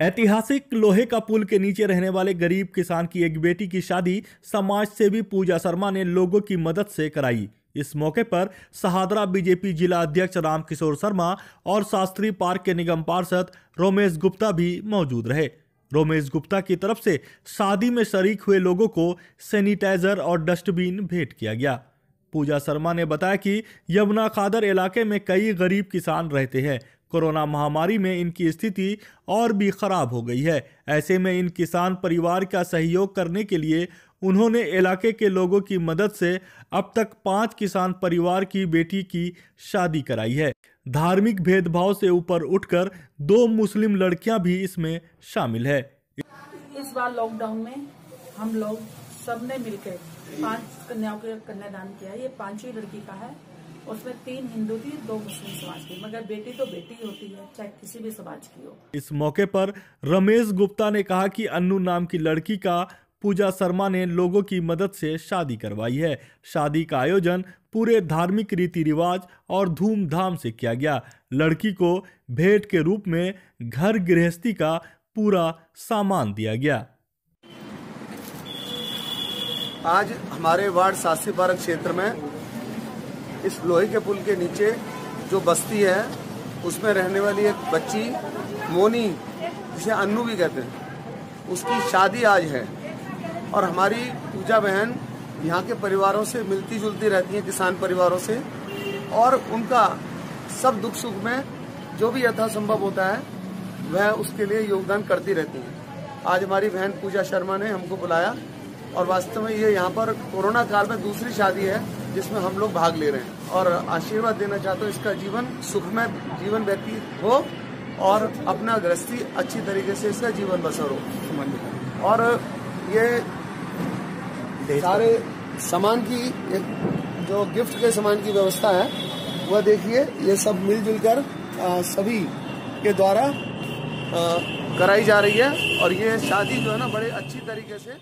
ऐतिहासिक लोहे का पुल के नीचे रहने वाले गरीब किसान की एक बेटी की शादी समाज सेवी पूजा शर्मा ने लोगों की मदद से कराई। इस मौके पर सहादरा बीजेपी जिला अध्यक्ष रामकिशोर शर्मा और शास्त्री पार्क के निगम पार्षद रोमेश गुप्ता भी मौजूद रहे। रोमेश गुप्ता की तरफ़ से शादी में शरीक हुए लोगों को सैनिटाइजर और डस्टबिन भेंट किया गया। पूजा शर्मा ने बताया कि यमुना खादर इलाके में कई गरीब किसान रहते हैं। कोरोना महामारी में इनकी स्थिति और भी खराब हो गई है। ऐसे में इन किसान परिवार का सहयोग करने के लिए उन्होंने इलाके के लोगों की मदद से अब तक पाँच किसान परिवार की बेटी की शादी कराई है। धार्मिक भेदभाव से ऊपर उठकर दो मुस्लिम लड़कियाँ भी इसमें शामिल है। इस बार लॉकडाउन में हम लोग सबने मिलकर पाँच कन्याओं के कन्यादान किया। ये पांचवी लड़की का है। उसमें तीन हिंदू थी दो मुस्लिम समाज की। मगर बेटी तो बेटी होती है चाहे किसी भी समाज की हो। इस मौके पर रमेश गुप्ता ने कहा कि अन्नू नाम की लड़की का पूजा शर्मा ने लोगों की मदद से शादी करवाई है। शादी का आयोजन पूरे धार्मिक रीति रिवाज और धूमधाम से किया गया। लड़की को भेंट के रूप में घर गृहस्थी का पूरा सामान दिया गया। आज हमारे वार्ड शास्त्री पार्क क्षेत्र में इस लोहे के पुल के नीचे जो बस्ती है, उसमें रहने वाली एक बच्ची, मोनी, जिसे अन्नू भी कहते हैं, उसकी शादी आज है। और हमारी पूजा बहन यहाँ के परिवारों से मिलती जुलती रहती हैं, किसान परिवारों से। और उनका सब दुख सुख में जो भी यथासंभव होता है, वह उसके लिए योगदान करती रहती हैं। आज हमारी बहन पूजा शर्मा ने हमको बुलाया और वास्तव में ये यहाँ पर कोरोना काल में दूसरी शादी है। जिसमें हम लोग भाग ले रहे हैं। और आशीर्वाद देना चाहता हूँ इसका जीवन सुखमय जीवन व्यतीत हो और अपना गृहस्थी अच्छी तरीके से इसका जीवन बसर। हो और ये सारे सामान की एक जो गिफ्ट के सामान की व्यवस्था है वह देखिए ये सब मिलजुल कर सभी के द्वारा कराई जा रही है। और ये शादी जो है ना बड़े अच्छी तरीके से